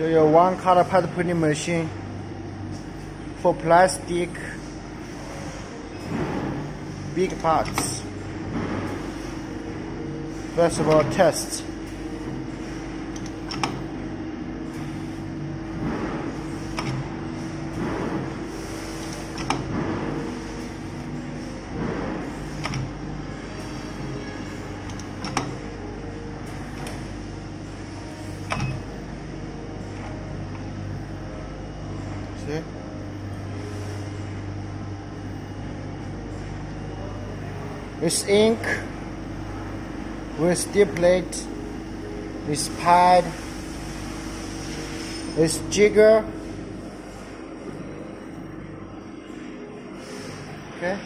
show you one color pad printing machine for plastic big parts. First of all, test. Mm-hmm. See? This ink with stipulate this pad this jigger okay